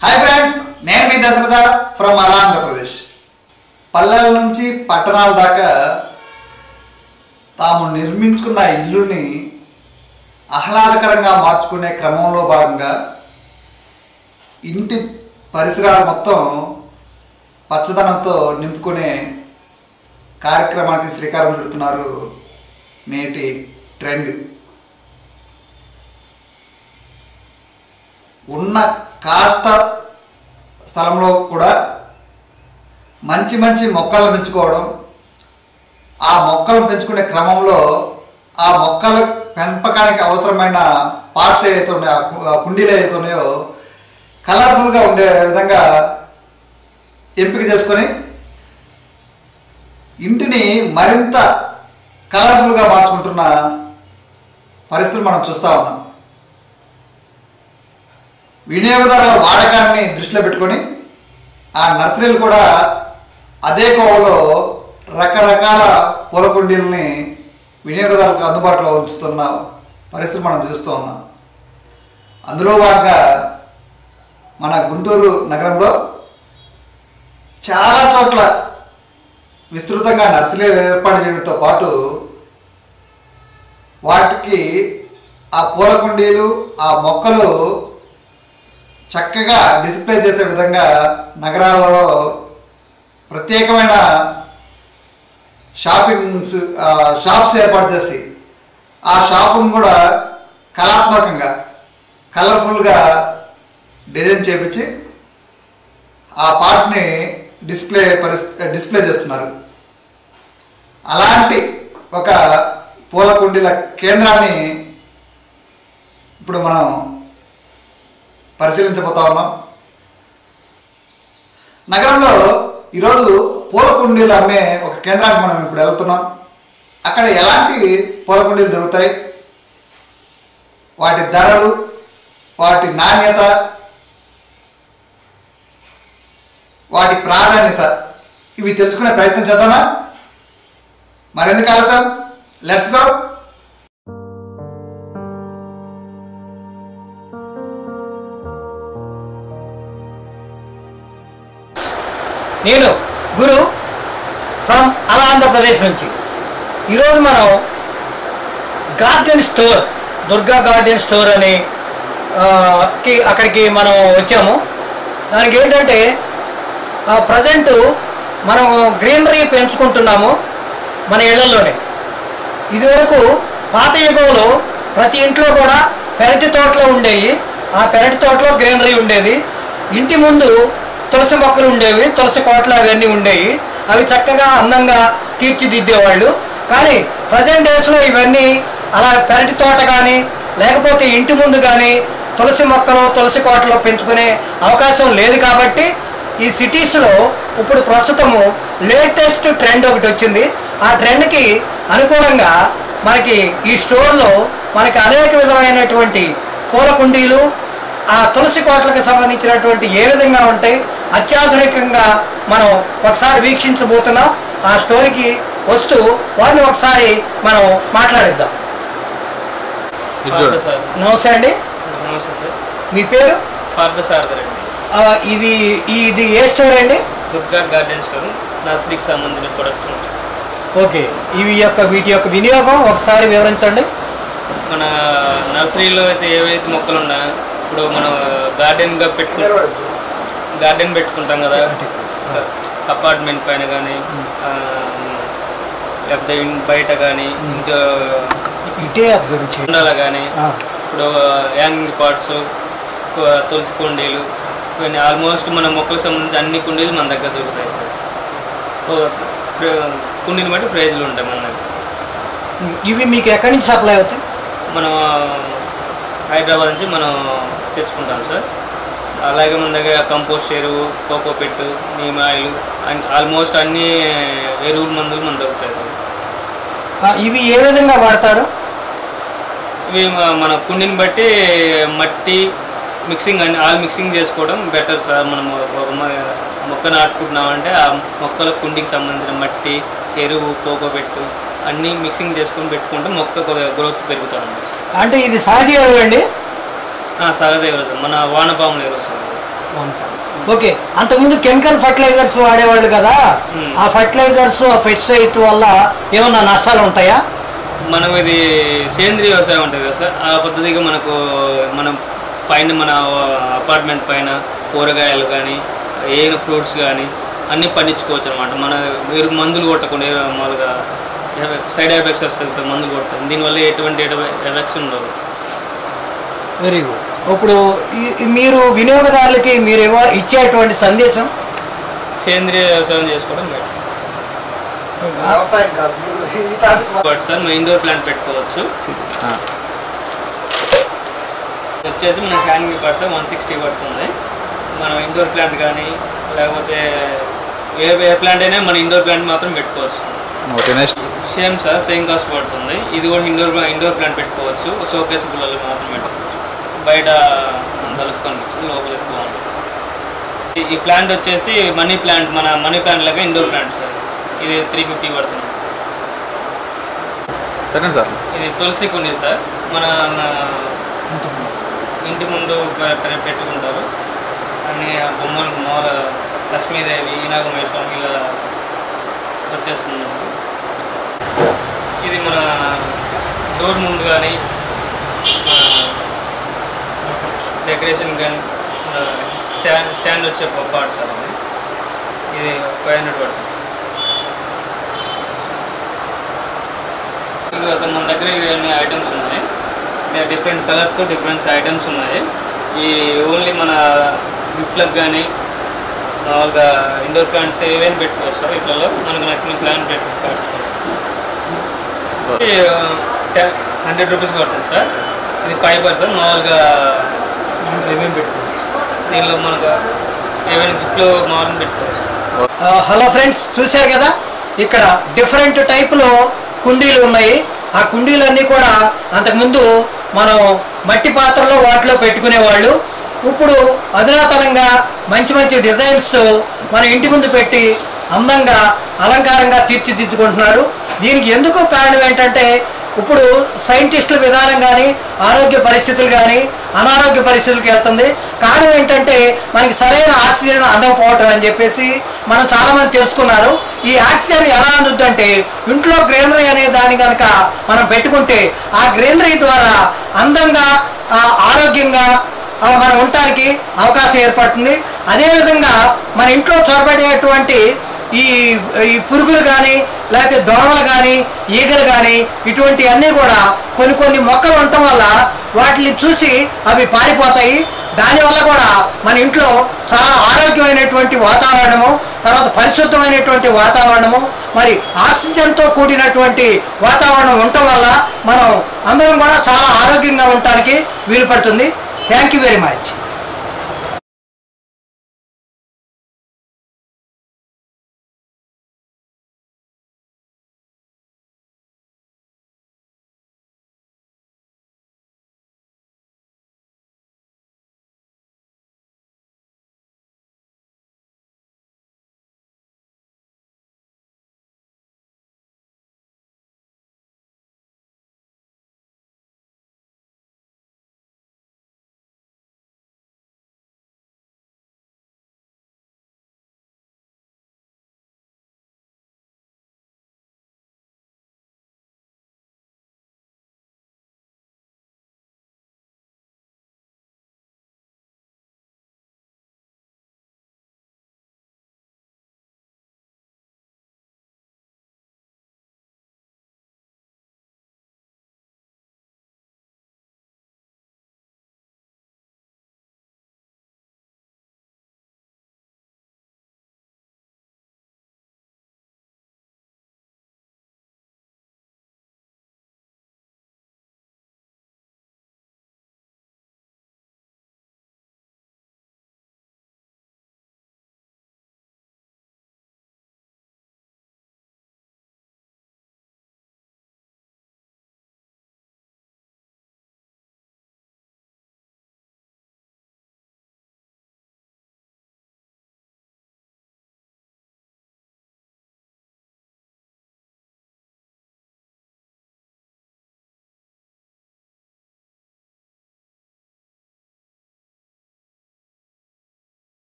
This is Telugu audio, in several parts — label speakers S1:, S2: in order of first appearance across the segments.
S1: హాయ్ ఫ్రెండ్స్ నేను మీ దశరథ ఫ్రమ్ అలా ఆంధ్రప్రదేశ్ పల్లెల నుంచి పట్టణాల దాకా తాము నిర్మించుకున్న ఇల్లుని ఆహ్లాదకరంగా మార్చుకునే క్రమంలో భాగంగా ఇంటి పరిసరాలు మొత్తం పచ్చదనంతో నింపుకునే కార్యక్రమానికి శ్రీకారం చుడుతున్నారు నేటి ట్రెండ్. ఉన్న కాస్త స్థలంలో కూడా మంచి మంచి మొక్కలను పెంచుకోవడం ఆ మొక్కలు పెంచుకునే క్రమంలో ఆ మొక్కల పెంపకానికి అవసరమైన పార్ట్స్ ఏవైతే ఉన్నాయో ఆ కుండీలు ఏవైతే ఉన్నాయో కలర్ఫుల్గా ఉండే విధంగా ఎంపిక చేసుకొని ఇంటిని మరింత కలర్ఫుల్గా మార్చుకుంటున్న పరిస్థితులు మనం చూస్తూ ఉన్నాం. వినియోగదారుల వాడకాన్ని దృష్టిలో పెట్టుకొని ఆ నర్సరీలు కూడా అదే కోవలో రకరకాల పూల కుండీలని వినియోగదారులకు అందుబాటులో ఉంచుతున్న పరిస్థితి మనం చూస్తూ ఉన్నాం. అందులో భాగంగా మన గుంటూరు నగరంలో చాలా చోట్ల విస్తృతంగా నర్సరీలు ఏర్పాటు చేయడంతో పాటు వాటికి ఆ పూల కుండీలు ఆ మొక్కలు చక్కగా డిస్ప్లే చేసే విధంగా నగరాలలో ప్రత్యేకమైన షాపింగ్స్ ఆ, షాప్స్ ఏర్పాటు చేసి ఆ షాపును కూడా కళాత్మకంగా కలర్ఫుల్గా డిజైన్ చేపించి ఆ పార్ట్స్ని డిస్ప్లే పరిస్ డిస్ప్లే చేస్తున్నారు అలాంటి ఒక పూల కుండీల కేంద్రాన్ని ఇప్పుడు మనం పరిశీలించబోతా ఉన్నాం. నగరంలో ఈరోజు పూల కుండీలు అమ్మే ఒక కేంద్రానికి మనం ఇప్పుడు వెళ్తున్నాం. అక్కడ ఎలాంటి పూల కుండీలు దొరుకుతాయి? వాటి ధరలు వాటి నాణ్యత వాటి ప్రాధాన్యత ఇవి తెలుసుకునే ప్రయత్నం చేద్దామా? మరెందుకు ఆలస్యం? లెట్స్ గో
S2: నేను గురు ఫ్రమ్ అలా ఆంధ్రప్రదేశ్ నుంచి. ఈరోజు మనం garden store Durga garden store అని కి అక్కడికి మనం వచ్చాము. దానికి ఏంటంటే ప్రజెంట్ మనం గ్రీనరీ పెంచుకుంటున్నాము మన ఇళ్ళలోనే. ఇదివరకు పాత యుగంలో ప్రతి ఇంట్లో కూడా పెరటి తోటలో ఉండేవి. ఆ పెరటి తోటలో గ్రీనరీ ఉండేది. ఇంటి ముందు తులసి మొక్కలు ఉండేవి తులసి కోటలు అవన్నీ ఉండేవి అవి చక్కగా అందంగా తీర్చిదిద్దేవాళ్ళు. కానీ ప్రజెంట్ డేస్లో ఇవన్నీ అలా పెరటి తోట కానీ లేకపోతే ఇంటి ముందు కానీ తులసి మొక్కలు తులసి కోటలు పెంచుకునే అవకాశం లేదు కాబట్టి ఈ సిటీస్లో ఇప్పుడు ప్రస్తుతము లేటెస్ట్ ట్రెండ్ ఒకటి వచ్చింది. ఆ ట్రెండ్కి అనుగుణంగా మనకి ఈ స్టోర్లో మనకి అనేక విధమైనటువంటి పూల కుండీలు ఆ తులసి కోటలకు సంబంధించినటువంటి ఏ విధంగా ఉంటాయి అత్యాధునికంగా మనం ఒకసారి వీక్షించబోతున్నాం. ఆ స్టోర్కి వస్తూ వారిని ఒకసారి మనం మాట్లాడిద్దాం. నమస్తే అండి.
S3: నమస్తే సార్.
S2: మీ పేరు?
S3: అండి.
S2: ఇది ఇది ఏ స్టోర్ అండి?
S3: దుర్గా గార్డెన్ స్టోర్ నర్సరీకి సంబంధించిన ప్రొడక్ట్స్ ఉంటాయి
S2: ఓకే. ఇవి యొక్క వీటి యొక్క వినియోగం ఒకసారి వివరించండి.
S3: మన నర్సరీలో అయితే ఏవైతే మొక్కలు ఉన్నాయో ఇప్పుడు మనం గార్డెన్గా పెట్టుకు గార్డెన్ పెట్టుకుంటాం కదా. అపార్ట్మెంట్ పైన కానీ లేకపోతే బయట కానీ ఇంకా
S2: ఇటే అబ్జర్వ్ చేయండి
S3: ఉండాల కానీ ఇప్పుడు హ్యాంగింగ్ పాట్స్ తులసి కుండీలు ఇవన్నీ ఆల్మోస్ట్ మన మొక్కలకు సంబంధించి అన్ని కుండీలు మన దగ్గర దొరుకుతాయి సార్. కుండీని బట్టి ప్రైజ్లు ఉంటాయి మన దగ్గర.
S2: ఇవి మీకు ఎక్కడి నుంచి సప్లై అవుతాయి?
S3: మనం హైదరాబాద్ నుంచి మనం తెచ్చుకుంటాం సార్. అలాగే మన దగ్గర కంపోస్ట్ ఎరువు కోకో పెట్టు నీమ్ ఆయిల్ ఆల్మోస్ట్ అన్ని ఎరువుల మందులు మన దొరుకుతాయి.
S2: ఆ, ఇవి ఏ విధంగా వాడతారు
S3: ఇవి మన కుండీని బట్టి మట్టి మిక్సింగ్ అని ఆల్ మిక్సింగ్ చేసుకోవడం బెటర్ సార్ మనం ఒక మొక్క నాటుకుంటున్నామంటే ఆ మొక్కల కుండీకి సంబంధించిన మట్టి ఎరువు కోకోపెట్టు అన్నీ మిక్సింగ్ చేసుకొని పెట్టుకుంటే మొక్క గ్రోత్ పెరుగుతూ ఉంది సార్.
S2: అంటే ఇది సహజ ఎరువు అండి
S3: ఆ, సహజ ఎరువు సార్ మన వానపాముల ఎరువు సార్
S2: ఓకే. అంతకుముందు కెమికల్ ఫర్టిలైజర్స్ వాడేవాళ్ళు కదా. ఆ ఫర్టిలైజర్స్ ఆ ఫెస్టిసైడ్ వల్ల ఏమన్నా నష్టాలు ఉంటాయా?
S3: మనం ఇది సేంద్రియ వ్యవసాయం ఉంటుంది కదా సార్. ఆ పద్ధతిగా మనకు మనం పైన మన అపార్ట్మెంట్ పైన కూరగాయలు కానీ ఏ ఫ్రూట్స్ కానీ అన్నీ పండించుకోవచ్చు అనమాట మన మీరు మందులు కొట్టకుండా మామూలుగా సైడ్ ఎఫెక్ట్స్ వస్తుంది మందులు కొడతాం. దీనివల్ల ఎటువంటి ఎఫెక్ట్స్ ఉండవు.
S2: Very good. ఇప్పుడు మీరు వినియోగదారులకి మీరు ఇవ్వ- ఇచ్చేటువంటి సందేశం?
S3: సేంద్రియ వ్యవసాయం చేసుకోవడం బట్ సార్ మనం ఇండోర్ ప్లాంట్ పెట్టుకోవచ్చు. వచ్చేసి మన హ్యాంగింగ్ పర్స్ వన్ సిక్స్టీ పడుతుంది. మనం ఇండోర్ ప్లాంట్ కానీ లేకపోతే ఏ ఏ ప్లాంట్ అయినా మన ఇండోర్ ప్లాంట్ మాత్రం పెట్టుకోవచ్చు. సేమ్ సార్ సేమ్ కాస్ట్ పడుతుంది. ఇది కూడా ఇండోర్ ఇండోర్ ప్లాంట్ పెట్టుకోవచ్చు. షోకేస్ గుళ్ళలో మాత్రం పెట్టుకోవచ్చు. బయట కనిపించదు లోపల ఎక్కువ ఈ- ప్లాంట్ వచ్చేసి మనీ ప్లాంట్ మన మనీ ప్లాంట్ లాగా ఇండోర్ ప్లాంట్ సార్. ఇది త్రీ ఫిఫ్టీ పడుతుంది.
S4: చెప్పండి సార్.
S3: ఇది తులసి కుండి సార్. మన ఇంటి ముందు పెట్టుకుంటారు. అన్ని ఆ బొమ్మలు మామూలు లక్ష్మీదేవి ఈనాగమయ స్వామి ఇలా వచ్చేస్తుంది. మనకు. ఇది మన డోర్ ముందు కానీ డెకరేషన్ కానీ స్టాండ్ స్టాండ్ వచ్చే పార్ట్స్ సార్ అది ఇది ఫైవ్ హండ్రెడ్ పడుతుంది. ఇంకా అసలు మన దగ్గర ఇవన్నీ ఐటమ్స్ ఉన్నాయి. డిఫరెంట్ కలర్స్ డిఫరెంట్ ఐటమ్స్ ఉన్నాయి. ఈ ఓన్లీ మన గిఫ్ట్లకు కానీ మామూలుగా ఇండోర్ ప్లాంట్స్ ఏవైనా పెట్టుకోవచ్చు? సార్ ఇట్లలో మనకు నచ్చిన ప్లాంట్ పెట్టుకోవచ్చు. హండ్రెడ్ రూపీస్ పడుతుంది సార్. ఇది ఫైబర్ సార్. మామూలుగా ఏమేమి పెట్టుకోవచ్చు? దీనిలో మనకు ఏమైనా గిఫ్ట్లు మామూలుగా పెట్టుకోవచ్చు.
S2: హలో ఫ్రెండ్స్ చూశారు కదా? ఇక్కడ డిఫరెంట్ టైపులో కుండీలు ఉన్నాయి. ఆ కుండీలన్నీ కూడా అంతకుముందు మనం మట్టి పాత్రలో వాటిలో పెట్టుకునేవాళ్ళు. ఇప్పుడు అధునాతనంగా మంచి మంచి డిజైన్స్తో మన ఇంటి ముందు పెట్టి అందంగా అలంకారంగా తీర్చిదిద్దుకుంటున్నారు. దీనికి ఎందుకు కారణం ఏంటంటే ఇప్పుడు సైంటిస్టుల విధానం కానీ ఆరోగ్య పరిస్థితులు కానీ అనారోగ్య పరిస్థితులకి వెళ్తుంది. కారణం ఏంటంటే మనకి సరైన ఆక్సిజన్ అందకపోవటం అని చెప్పేసి మనం చాలామంది తెలుసుకున్నారు. ఈ ఆక్సిజన్ ఎలా అందుద్దంటే ఇంట్లో గ్రీనరీ అనే దాన్ని కనుక మనం పెట్టుకుంటే ఆ గ్రీనరీ ద్వారా అందంగా ఆరోగ్యంగా మనం ఉండటానికి అవకాశం ఏర్పడుతుంది. అదేవిధంగా మన ఇంట్లో చొరబడేటువంటి ఈ ఈ పురుగులు కానీ లేకపోతే దోమలు కానీ ఈగలు కానీ ఇటువంటి అన్నీ కూడా కొన్ని కొన్ని మొక్కలు ఉండటం వల్ల వాటిని చూసి అవి పారిపోతాయి. దానివల్ల కూడా మన ఇంట్లో చాలా ఆరోగ్యమైనటువంటి వాతావరణము తర్వాత పరిశుద్ధమైనటువంటి వాతావరణము మరి ఆక్సిజన్తో కూడినటువంటి వాతావరణం ఉండటం వల్ల మనం అందరం కూడా చాలా ఆరోగ్యంగా ఉండటానికి వీలు పడుతుంది థ్యాంక్ యూ వెరీ మచ్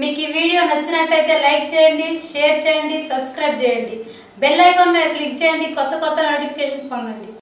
S4: మీకు ఈ వీడియో నచ్చినట్టయితే లైక్ చేయండి షేర్ చేయండి సబ్స్క్రైబ్ చేయండి. బెల్ ఐకాన్ మీద క్లిక్ చేయండి కొత్త కొత్త నోటిఫికేషన్స్ పొందండి.